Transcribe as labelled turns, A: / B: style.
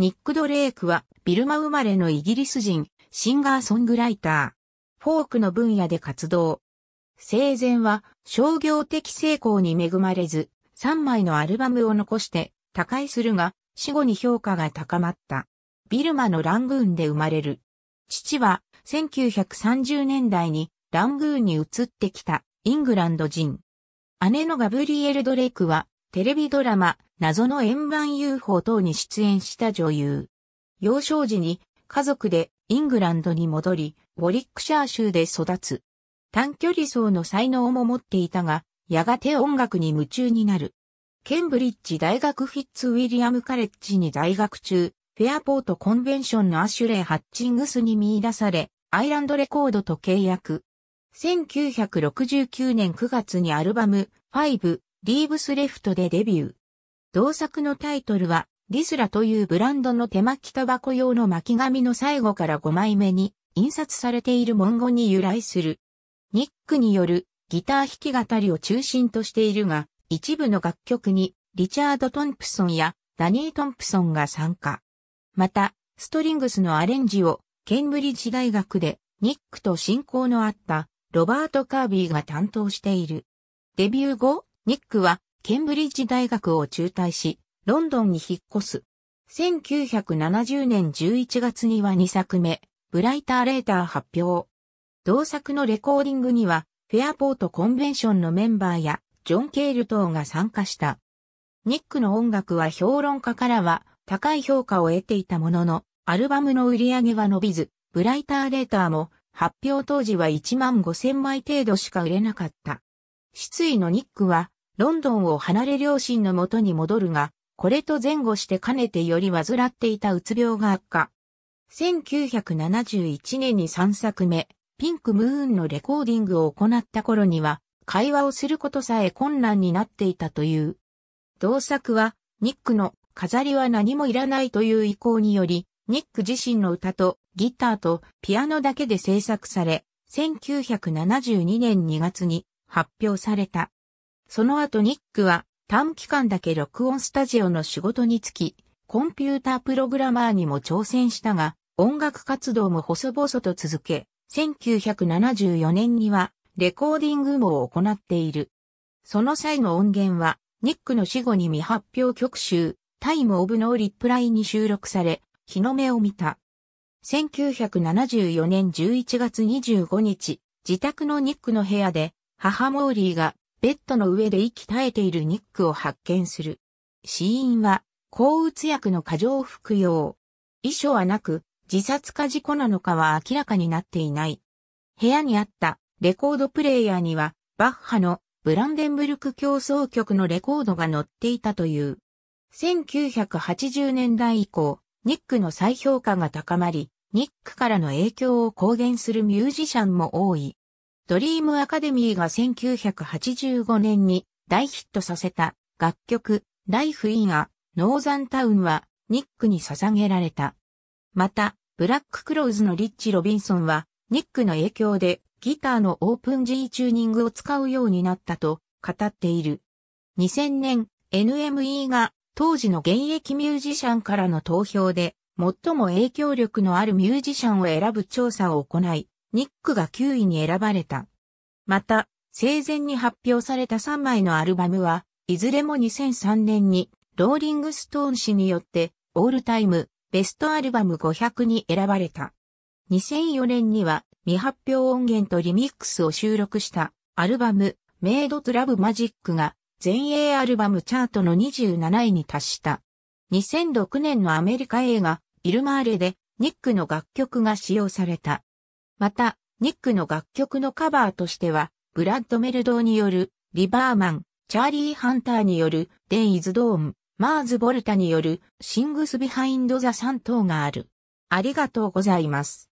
A: ニック・ドレイクはビルマ生まれのイギリス人、シンガーソングライター。フォークの分野で活動。生前は商業的成功に恵まれず、3枚のアルバムを残して他界するが、死後に評価が高まった。ビルマのラングーンで生まれる。父は1930年代にラングーンに移ってきたイングランド人。姉のガブリエル・ドレイクはテレビドラマ謎の円盤 UFO 等に出演した女優。幼少時に家族でイングランドに戻り、ウォリックシャー州で育つ。短距離走の才能も持っていたが、やがて音楽に夢中になる。ケンブリッジ大学フィッツウィリアムカレッジに在学中、フェアポートコンベンションのアシュレイ・ハッチングスに見出され、アイランドレコードと契約。1969年9月にアルバム、5、リーブスレフトでデビュー。同作のタイトルは、リスラというブランドの手巻きタバコ用の巻紙の最後から5枚目に印刷されている文言に由来する。ニックによるギター弾き語りを中心としているが、一部の楽曲にリチャード・トンプソンやダニー・トンプソンが参加。また、ストリングスのアレンジをケンブリッジ大学でニックと親交のあったロバート・カービーが担当している。デビュー後、ニックはケンブリッジ大学を中退し、ロンドンに引っ越す。1970年11月には2作目、ブライターレーター発表。同作のレコーディングには、フェアポートコンベンションのメンバーや、ジョン・ケール等が参加した。ニックの音楽は評論家からは、高い評価を得ていたものの、アルバムの売り上げは伸びず、ブライターレーターも発表当時は1万5千枚程度しか売れなかった。失意のニックは、ロンドンを離れ両親の元に戻るが、これと前後してかねてより患っていたうつ病が悪化。1971年に3作目、ピンクムーンのレコーディングを行った頃には、会話をすることさえ困難になっていたという。同作は、ニックの飾りは何もいらないという意向により、ニック自身の歌とギターとピアノだけで制作され、1972年2月に発表された。その後ニックは短期間だけ録音スタジオの仕事に就き、コンピュータープログラマーにも挑戦したが、音楽活動も細々と続け、1974年にはレコーディングも行っている。その際の音源は、ニックの死後に未発表曲集、タイムオブノーリップライに収録され、日の目を見た。1974年11月25日、自宅のニックの部屋で、母モーリーがベッドの上で息絶えているニックを発見する。死因は、抗うつ薬の過剰服用。遺書はなく、自殺か事故なのかは明らかになっていない。部屋にあったレコードプレイヤーには、バッハのブランデンブルク競争曲のレコードが載っていたという。1980年代以降、ニックの再評価が高まり、ニックからの影響を公言するミュージシャンも多い。ドリームアカデミーが1985年に大ヒットさせた楽曲、ライフ・イン・ア・ノーザンタウンはニックに捧げられた。また、ブラック・クローズのリッチ・ロビンソンは、ニックの影響でギターのオープン G チューニングを使うようになったと語っている。2000年、NME が当時の現役ミュージシャンからの投票で、最も影響力のあるミュージシャンを選ぶ調査を行い、ニックが9位に選ばれた。また、生前に発表された3枚のアルバムは、いずれも2003年に、ローリングストーン氏によって、オールタイム、ベストアルバム500に選ばれた。2004年には、未発表音源とリミックスを収録したアルバム、メイドトラブマジックが全英アルバムチャートの27位に達した。2006年のアメリカ映画、イルマーレで、ニックの楽曲が使用された。また、ニックの楽曲のカバーとしては、ブラッド・メルドーによる、リバーマン、チャーリー・ハンターによる、デイ・イズ・ダン、マーズ・ボルタによる、シングス・ビハインド・ザ・サン等がある。ありがとうございます。